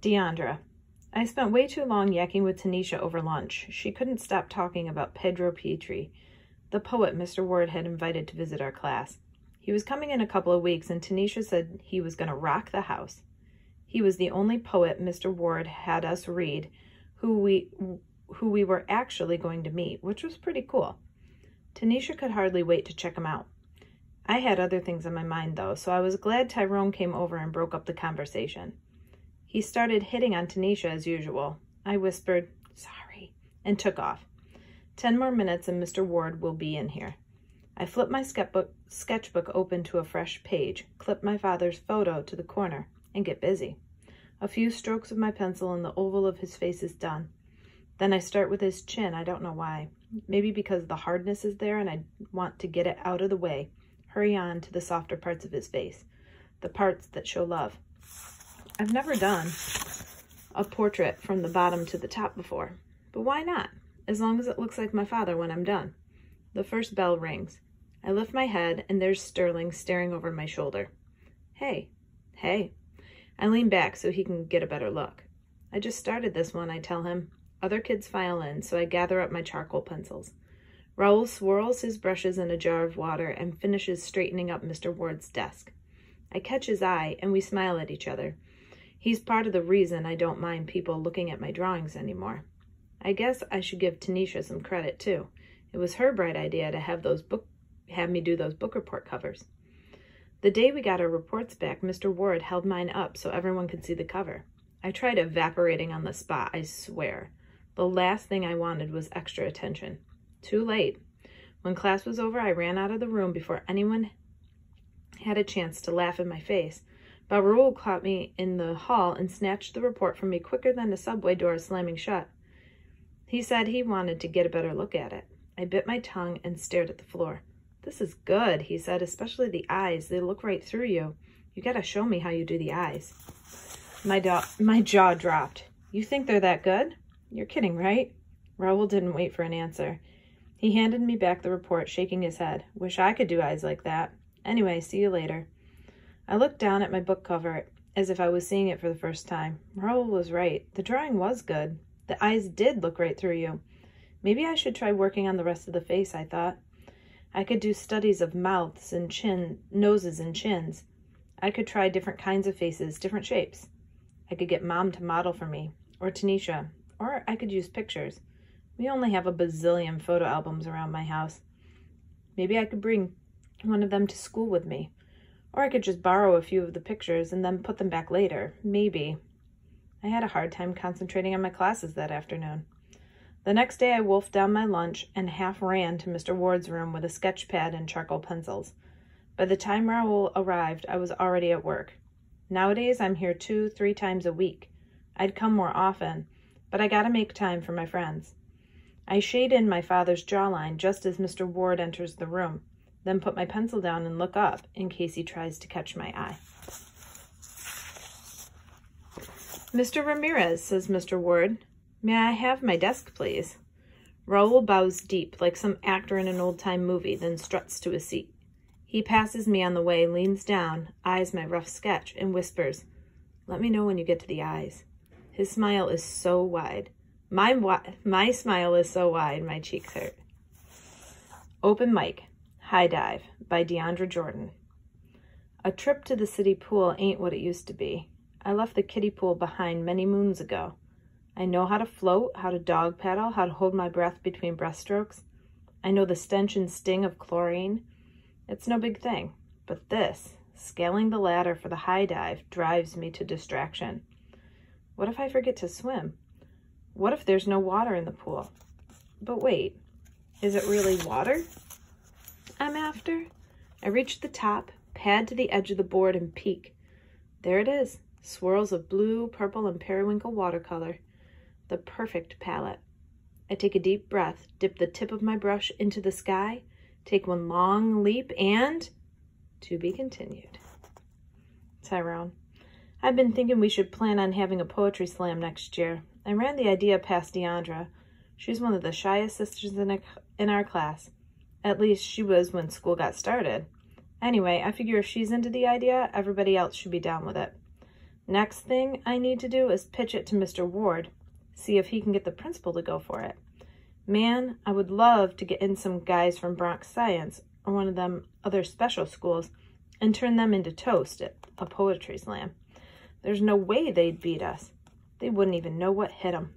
Diondra. I spent way too long yakking with Tanisha over lunch. She couldn't stop talking about Pedro Pietri, the poet Mr. Ward had invited to visit our class. He was coming in a couple of weeks, and Tanisha said he was going to rock the house. He was the only poet Mr. Ward had us read who we who we were actually going to meet, which was pretty cool. Tanisha could hardly wait to check him out. I had other things on my mind, though, so I was glad Tyrone came over and broke up the conversation. He started hitting on Tanisha as usual. I whispered, sorry, and took off. Ten more minutes and Mr. Ward will be in here. I flipped my sketchbook, sketchbook open to a fresh page, clip my father's photo to the corner, and get busy. A few strokes of my pencil and the oval of his face is done. Then I start with his chin. I don't know why. Maybe because the hardness is there and I want to get it out of the way. Hurry on to the softer parts of his face, the parts that show love. I've never done a portrait from the bottom to the top before, but why not? As long as it looks like my father when I'm done. The first bell rings. I lift my head and there's Sterling staring over my shoulder. Hey, hey. I lean back so he can get a better look. I just started this one, I tell him. Other kids file in, so I gather up my charcoal pencils. Raoul swirls his brushes in a jar of water and finishes straightening up Mr. Ward's desk. I catch his eye and we smile at each other. He's part of the reason I don't mind people looking at my drawings anymore. I guess I should give Tanisha some credit too. It was her bright idea to have those book have me do those book report covers. The day we got our reports back, Mr. Ward held mine up so everyone could see the cover. I tried evaporating on the spot, I swear. The last thing I wanted was extra attention. Too late. When class was over, I ran out of the room before anyone had a chance to laugh in my face. Raoul caught me in the hall and snatched the report from me quicker than the subway door slamming shut. He said he wanted to get a better look at it. I bit my tongue and stared at the floor. This is good, he said, especially the eyes. They look right through you. You gotta show me how you do the eyes. My, my jaw dropped. You think they're that good? You're kidding, right? Raoul didn't wait for an answer. He handed me back the report, shaking his head. Wish I could do eyes like that. Anyway, see you later. I looked down at my book cover as if I was seeing it for the first time. Raoul was right. The drawing was good. The eyes did look right through you. Maybe I should try working on the rest of the face, I thought. I could do studies of mouths and chin, noses and chins. I could try different kinds of faces, different shapes. I could get mom to model for me, or Tanisha, or I could use pictures. We only have a bazillion photo albums around my house. Maybe I could bring one of them to school with me. Or I could just borrow a few of the pictures and then put them back later. Maybe. I had a hard time concentrating on my classes that afternoon. The next day I wolfed down my lunch and half ran to Mr. Ward's room with a sketch pad and charcoal pencils. By the time Raoul arrived, I was already at work. Nowadays, I'm here two, three times a week. I'd come more often, but I gotta make time for my friends. I shade in my father's jawline just as Mr. Ward enters the room then put my pencil down and look up in case he tries to catch my eye. Mr. Ramirez, says Mr. Ward. May I have my desk, please? Raoul bows deep, like some actor in an old-time movie, then struts to a seat. He passes me on the way, leans down, eyes my rough sketch, and whispers, Let me know when you get to the eyes. His smile is so wide. My, my smile is so wide, my cheeks hurt. Open mic. High Dive by Diondra Jordan. A trip to the city pool ain't what it used to be. I left the kiddie pool behind many moons ago. I know how to float, how to dog paddle, how to hold my breath between breaststrokes. I know the stench and sting of chlorine. It's no big thing. But this, scaling the ladder for the high dive, drives me to distraction. What if I forget to swim? What if there's no water in the pool? But wait, is it really water? I'm after. I reach the top, pad to the edge of the board, and peek. There it is, swirls of blue, purple, and periwinkle watercolor. The perfect palette. I take a deep breath, dip the tip of my brush into the sky, take one long leap, and to be continued. Tyrone. I've been thinking we should plan on having a poetry slam next year. I ran the idea past Diondra. She's one of the shyest sisters in, in our class. At least she was when school got started. Anyway, I figure if she's into the idea, everybody else should be down with it. Next thing I need to do is pitch it to Mr. Ward, see if he can get the principal to go for it. Man, I would love to get in some guys from Bronx Science or one of them other special schools and turn them into toast at a poetry slam. There's no way they'd beat us. They wouldn't even know what hit 'em.